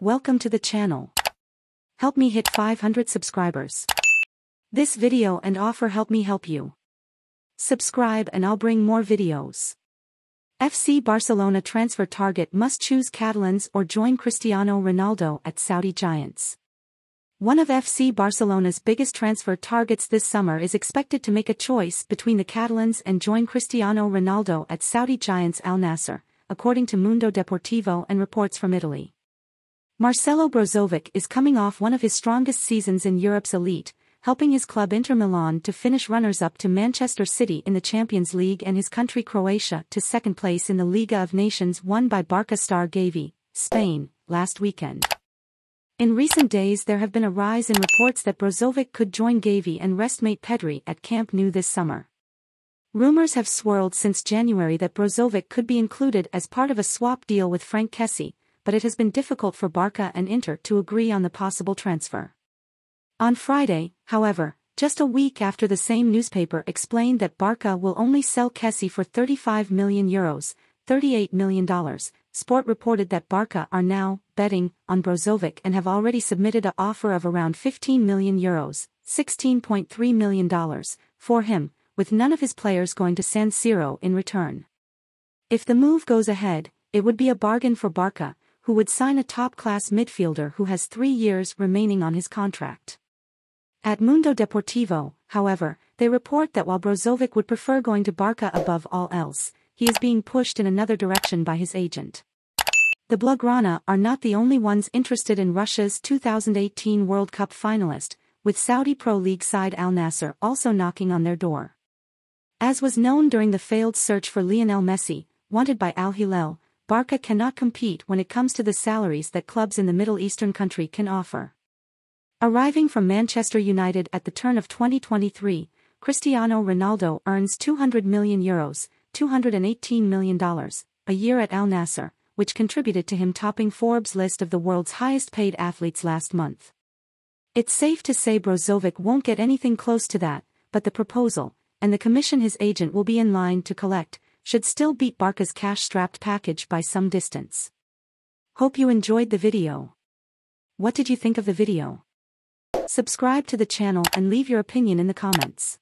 Welcome to the channel. Help me hit 500 subscribers. This video and offer help me help you. Subscribe and I'll bring more videos. FC Barcelona transfer target must choose Catalans or join Cristiano Ronaldo at Saudi Giants. One of FC Barcelona's biggest transfer targets this summer is expected to make a choice between the Catalans and join Cristiano Ronaldo at Saudi Giants Al Nassr, according to Mundo Deportivo and reports from Italy. Marcelo Brozovic is coming off one of his strongest seasons in Europe's elite, helping his club Inter Milan to finish runners-up to Manchester City in the Champions League and his country Croatia to second place in the Liga of Nations won by Barca star Gavi, Spain, last weekend. In recent days there have been a rise in reports that Brozovic could join Gavi and restmate Pedri at Camp Nou this summer. Rumors have swirled since January that Brozovic could be included as part of a swap deal with Franck Kessie, but it has been difficult for Barca and Inter to agree on the possible transfer. On Friday, however, just a week after the same newspaper explained that Barca will only sell Kessie for 35 million euros, $38 million, Sport reported that Barca are now betting on Brozovic and have already submitted an offer of around 15 million euros, $16.3 million, for him, with none of his players going to San Siro in return. If the move goes ahead, it would be a bargain for Barca, who would sign a top-class midfielder who has three years remaining on his contract. At Mundo Deportivo, however, they report that while Brozovic would prefer going to Barca above all else, he is being pushed in another direction by his agent. The Blaugrana are not the only ones interested in Russia's 2018 World Cup finalist, with Saudi Pro League side Al Nassr also knocking on their door. As was known during the failed search for Lionel Messi, wanted by Al Hilal, Barca cannot compete when it comes to the salaries that clubs in the Middle Eastern country can offer. Arriving from Manchester United at the turn of 2023, Cristiano Ronaldo earns 200 million euros, $218 million, a year at Al Nassr, which contributed to him topping Forbes' list of the world's highest paid athletes last month. It's safe to say Brozovic won't get anything close to that, but the proposal, and the commission his agent will be in line to collect, should still beat Barca's cash-strapped package by some distance. Hope you enjoyed the video. What did you think of the video? Subscribe to the channel and leave your opinion in the comments.